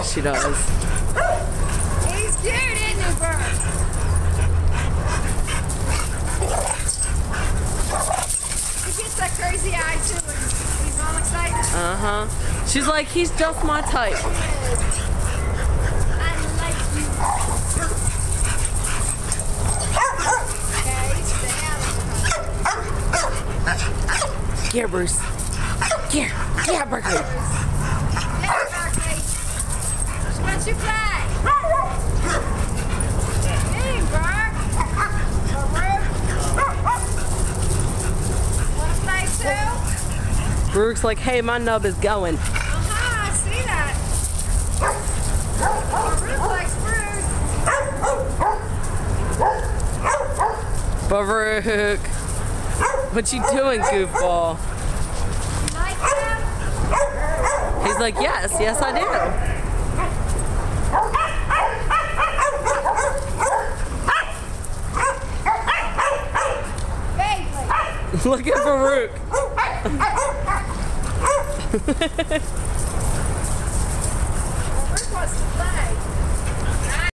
He's cute, isn't he, Bert? He gets that crazy eye too. He's all excited. Uh huh. She's like, he's just my type. I like you. Okay, stay out of the Here, Bruce. Here. Here, Berkeley. Hey, Berkeley. She wants you play. Hey, Want to play too? Brooke's like, hey, my nub is going. Uh-huh, I see that. Ruth likes Bruce. Baruch. What you doing, goofball? You like him? He's like, yes, yes, I do. Look at Baruch.